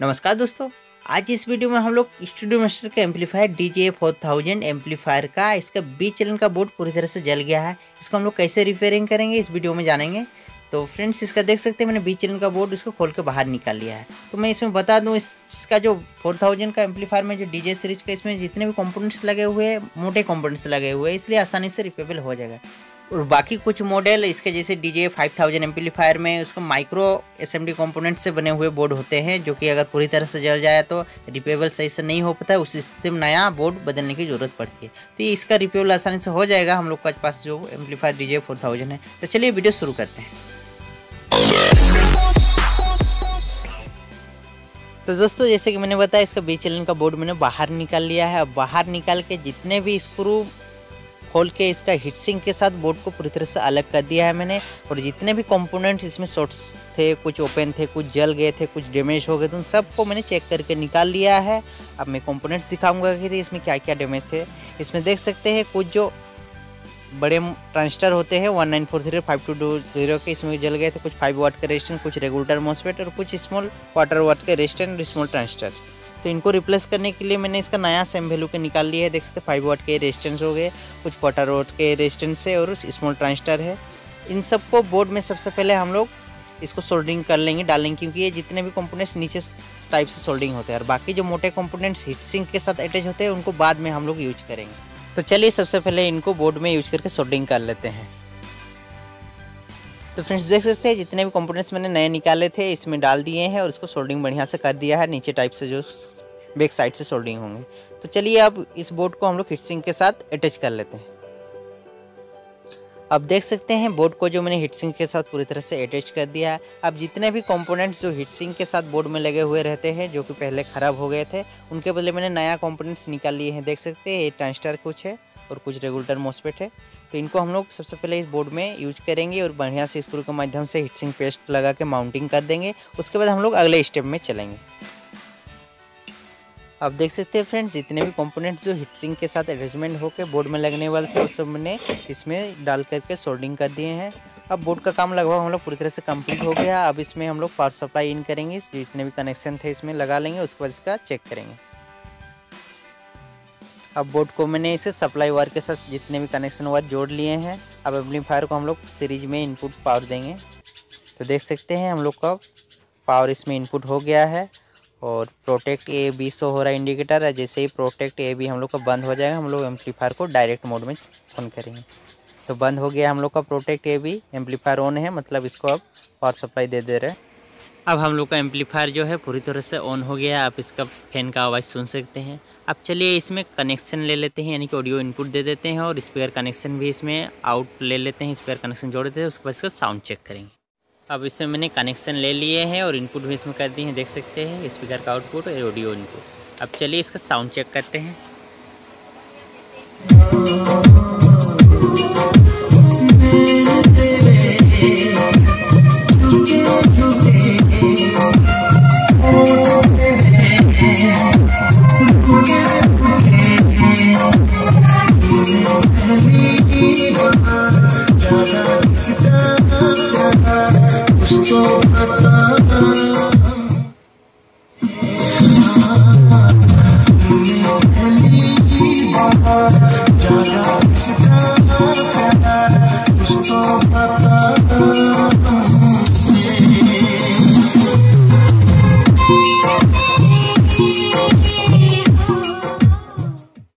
नमस्कार दोस्तों, आज इस वीडियो में हम लोग स्टूडियो मास्टर का amplifier D J four thousand amplifier का, इसका बी चैनल का बोर्ड पूरी तरह से जल गया है। इसको हम लोग कैसे रिपेयरिंग करेंगे, इस वीडियो में जानेंगे। तो फ्रेंड्स इसका देख सकते हैं, मैंने बी चैनल का बोर्ड इसको खोल के बाहर निकाल लिया है। तो मैं इसमें बता दूँ, इसका जो 4000 का एम्पलीफायर में जो डीजे सीरीज़ का इसमें जितने भी कंपोनेंट्स लगे हुए हैं, मोटे कंपोनेंट्स लगे हुए हैं, इसलिए आसानी से रिपेबल हो जाएगा। और बाकी कुछ मॉडल इसके जैसे D J five thousand amplifier में उसको micro S M D component से बने हुए बोर्ड होते हैं, जो कि अगर पूरी तरह से जल जाए तो रिपेबल सही से नहीं हो पाता है उस स्थिति में नया बोर्ड बदलने की ज़रूरत पड़ती है। तो ये इसका रिपेबल आसानी से हो जाएगा, हम लोग के पास जो एम्पलीफायर डी जे है। तो चलिए वीडियो शुरू करते हैं। तो दोस्तों, जैसे कि मैंने बताया, इसका बी का बोर्ड मैंने बाहर निकाल लिया है। अब बाहर निकाल के जितने भी स्क्रू खोल के इसका हीटसिंग के साथ बोर्ड को पूरी तरह से अलग कर दिया है मैंने। और जितने भी कंपोनेंट्स इसमें शॉर्ट्स थे, कुछ ओपन थे, कुछ जल गए थे, कुछ डैमेज हो गए थे, उन सबको मैंने चेक करके निकाल लिया है। अब मैं कंपोनेंट्स दिखाऊँगा कि इसमें क्या क्या डैमेज थे। इसमें देख सकते हैं कुछ जो बड़े ट्रांजिस्टर होते हैं one nine four three five two two zero के इसमें जल गए थे, कुछ फाइव वाट के रेजिस्टेंस कुछ रेगुलेटर मोसपेट और कुछ स्मॉल क्वार्टर वाट के रेजिस्टेंस और स्मॉल ट्रांजिस्टर तो इनको रिप्लेस करने के लिए मैंने इसका नया सेम वैल्यू के निकाल लिया है। देख सकते फाइव वाट के रेजिस्टेंस हो गए, कुछ क्वार्टर वाट के रेजिस्टेंस है और स्मॉल ट्रांजिस्टर है। इन सबको बोर्ड में सबसे पहले हम लोग इसको सोल्डरिंग कर लेंगे, डालेंगे, क्योंकि ये जितने भी कंपोनेंट्स नीचे टाइप से सोल्डिंग होते हैं और बाकी जो मोटे कंपोनेंट्स हीट सिंक के साथ अटैच होते हैं, उनको बाद में हम लोग यूज़ करेंगे। तो चलिए सबसे पहले इनको बोर्ड में यूज़ करके सोल्डिंग कर लेते हैं। तो फ्रेंड्स, देख सकते हैं, जितने भी कंपोनेंट्स मैंने नए निकाले थे, इसमें डाल दिए हैं और इसको सोल्डिंग बढ़िया से कर दिया है। नीचे टाइप से जो बैक साइड से सोल्डिंग होंगे। तो चलिए अब इस बोर्ड को हम लोग हिटसिंग के साथ अटैच कर लेते हैं। अब देख सकते हैं बोर्ड को जो मैंने हिटसिंग के साथ पूरी तरह से अटैच कर दिया है। अब जितने भी कंपोनेंट्स जो हिटसिंग के साथ बोर्ड में लगे हुए रहते हैं, जो कि पहले ख़राब हो गए थे, उनके बदले मैंने नया कंपोनेंट्स निकाल लिए हैं। देख सकते हैं, ये ट्रांसटर कुछ है और कुछ रेगुलेटर मोसपेट है। तो इनको हम लोग सबसे पहले इस बोर्ड में यूज़ करेंगे और बढ़िया से स्क्रू के माध्यम से हिटसिंग पेस्ट लगा के माउंटिंग कर देंगे। उसके बाद हम लोग अगले स्टेप में चलेंगे। अब देख सकते हैं फ्रेंड्स, जितने भी कंपोनेंट्स जो हिटसिंग के साथ अटैचमेंट होकर बोर्ड में लगने वाले थे, उस सब मैंने इसमें डाल करके सोल्डिंग कर दिए हैं। अब बोर्ड का काम लगभग हम लोग पूरी तरह से कंप्लीट हो गया। अब इसमें हम लोग पावर सप्लाई इन करेंगे, जितने भी कनेक्शन थे इसमें लगा लेंगे, उसके बाद इसका चेक करेंगे। अब बोर्ड को मैंने इसे सप्लाई वायर के साथ जितने भी कनेक्शन वायर जोड़ लिए हैं, अब एम्पलीफायर को हम लोग सीरीज़ में इनपुट पावर देंगे। तो देख सकते हैं हम लोग का पावर इसमें इनपुट हो गया है। और प्रोटेक्ट ए बी शो हो रहा इंडिकेटर है, जैसे ही प्रोटेक्ट ए बी हम लोग का बंद हो जाएगा, हम लोग एम्पलीफायर को डायरेक्ट मोड में ऑन करेंगे। तो बंद हो गया हम लोग का protect A B amplifier on है मतलब इसको अब पावर सप्लाई दे दे रहे हैं। अब हम लोग का एम्पलीफायर जो है पूरी तरह से ऑन हो गया आप इसका फ़ैन का आवाज़ सुन सकते हैं। अब चलिए इसमें कनेक्शन ले लेते हैं, यानी कि ऑडियो इनपुट दे देते हैं और स्पीकर कनेक्शन भी इसमें आउट ले लेते हैं स्पीकर कनेक्शन जोड़ देते हैं, उसके बाद इसका साउंड चेक करेंगे। अब इसमें मैंने कनेक्शन ले लिए हैं और इनपुट भी इसमें कर दिए हैं, देख सकते हैं स्पीकर का आउटपुट और ऑडियो इनपुट अब चलिए इसका साउंड चेक करते हैं।